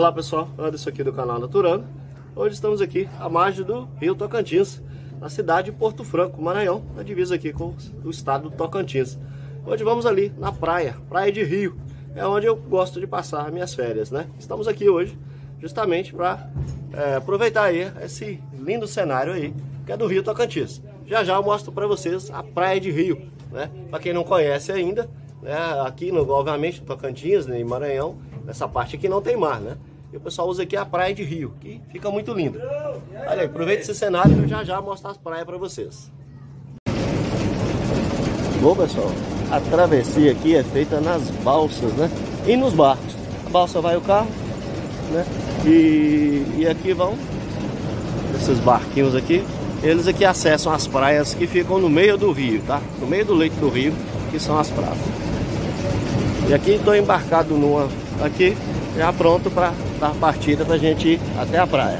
Olá pessoal, Anderson aqui do canal Naturando. Hoje estamos aqui à margem do Rio Tocantins, na cidade de Porto Franco, Maranhão, na divisa aqui com o estado do Tocantins. Hoje vamos ali na praia, Praia de Rio, é onde eu gosto de passar minhas férias, né? Estamos aqui hoje justamente para é, aproveitar aí esse lindo cenário aí, que é do Rio Tocantins. Já já eu mostro para vocês a Praia de Rio, né? Para quem não conhece ainda, né? aqui no, obviamente Tocantins, né, em Maranhão, nessa parte aqui não tem mar, né? E o pessoal usa aqui a praia de Rio, que fica muito linda. Olha aí, aproveita esse cenário e eu já já mostro as praias para vocês. Bom, pessoal, a travessia aqui é feita nas balsas, né? E nos barcos. A balsa vai o carro, né? E, e aqui vão esses barquinhos aqui. Eles aqui acessam as praias que ficam no meio do rio, tá? No meio do leito do rio, que são as praias. E aqui estou embarcado numa aqui, já pronto para dar partida para a gente ir até a praia.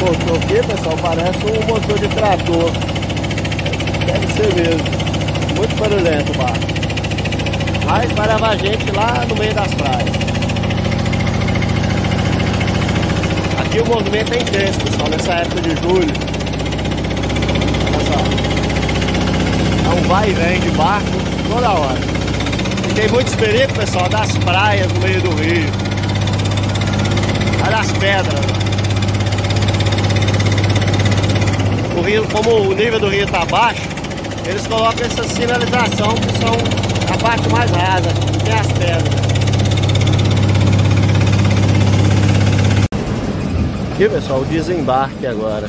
Motor aqui, pessoal, parece um motor de trator. Deve ser mesmo. Muito barulhento o barco. Mas levar a gente lá no meio das praias. Aqui o movimento é intenso, pessoal, nessa época de julho. Olha só. É um vai e vem de barco toda hora. E tem muitos perigos, pessoal, das praias no meio do rio. Olha as pedras. O rio, como o nível do rio está baixo, eles colocam essa sinalização que são a parte mais rasa, tem as pedras. Aqui pessoal, o desembarque agora.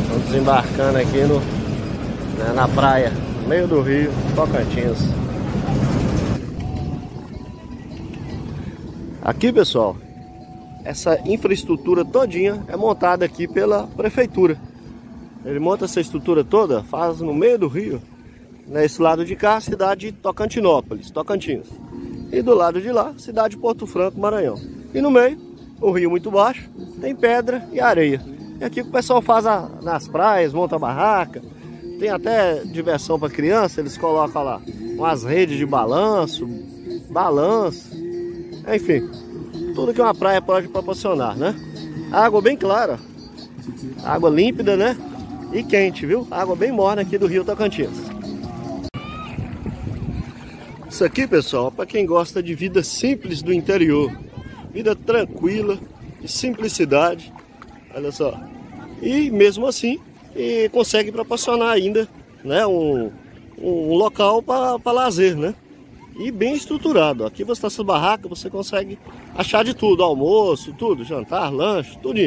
Estamos desembarcando aqui no, né, na praia, no meio do rio, Tocantins. Aqui pessoal, essa infraestrutura todinha é montada aqui pela prefeitura. Ele monta essa estrutura toda, faz no meio do rio. Nesse lado de cá, cidade de Tocantinópolis, Tocantins. E do lado de lá, cidade de Porto Franco, Maranhão. E no meio, o rio muito baixo, tem pedra e areia. E aqui o pessoal faz a, nas praias, monta barraca. Tem até diversão para criança, eles colocam lá umas redes de balanço, balanço, enfim, tudo que uma praia pode proporcionar, né? água bem clara, água límpida, né? E quente, viu? Água bem morna aqui do Rio Tocantins. Isso aqui, pessoal, para quem gosta de vida simples do interior, vida tranquila, de simplicidade, olha só. E mesmo assim, e consegue proporcionar ainda, né, um, um local para lazer, né? E bem estruturado. Aqui você está essas barracas, você consegue achar de tudo, almoço, tudo, jantar, lanche, tudo.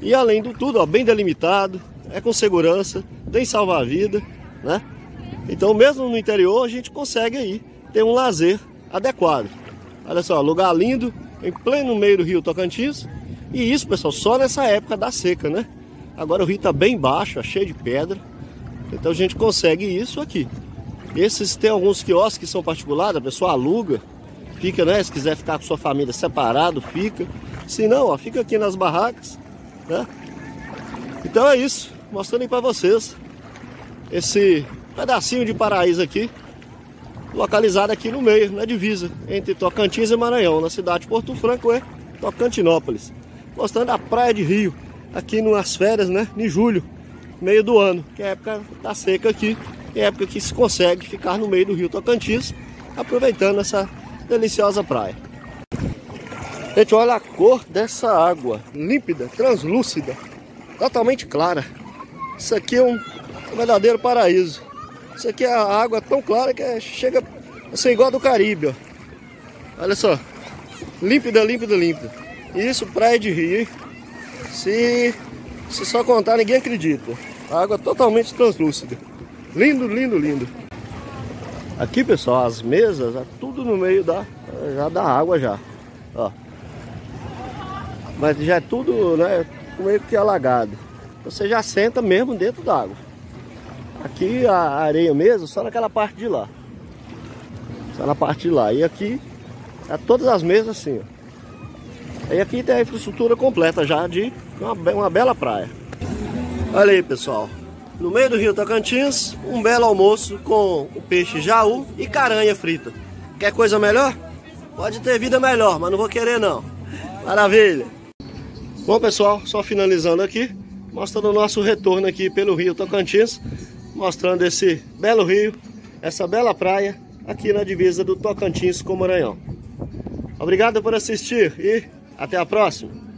E além do tudo, ó, bem delimitado, é com segurança, tem salva-vida, né? Então, mesmo no interior, a gente consegue aí ter um lazer adequado. Olha só, lugar lindo, em pleno meio do rio Tocantins. E isso, pessoal, só nessa época da seca, né? Agora o rio está bem baixo, é cheio de pedra. Então a gente consegue isso aqui. Esses tem alguns quiosques que são particulares, a pessoa aluga, fica, né? Se quiser ficar com sua família separado, fica. Se não, ó, fica aqui nas barracas, né? Então é isso mostrando para vocês esse pedacinho de paraíso aqui, localizado aqui no meio, na divisa entre Tocantins e Maranhão, na cidade de Porto Franco e Tocantinópolis. Mostrando a praia de Rio, aqui nas férias, né, em julho, meio do ano, que é a época da seca aqui, é a época que se consegue ficar no meio do rio Tocantins, aproveitando essa deliciosa praia. Gente, olha a cor dessa água, límpida, translúcida, totalmente clara. Isso aqui é um, verdadeiro paraíso. Isso aqui é a água tão clara que é, chega a ser igual a do Caribe, ó. Olha só. Límpida, límpida, límpida. Isso, praia de rio. Se, se só contar, ninguém acredita. A água totalmente translúcida. Lindo, lindo, lindo. Aqui, pessoal, as mesas, é tudo no meio da, já da água já. Ó. Mas já é tudo, né, meio que alagado você já senta mesmo dentro d'água. Aqui a areia mesmo, só naquela parte de lá. Só na parte de lá. E aqui, é todas as mesas assim, ó. E aqui tem a infraestrutura completa já de uma, uma bela praia. Olha aí, pessoal. No meio do rio Tocantins, um belo almoço com o peixe jaú e caranha frita. Quer coisa melhor? Pode ter vida melhor, mas não vou querer não. Maravilha! Bom, pessoal, só finalizando aqui, mostrando o nosso retorno aqui pelo rio Tocantins, mostrando esse belo rio, essa bela praia, aqui na divisa do Tocantins com o Maranhão. Obrigado por assistir e até a próxima!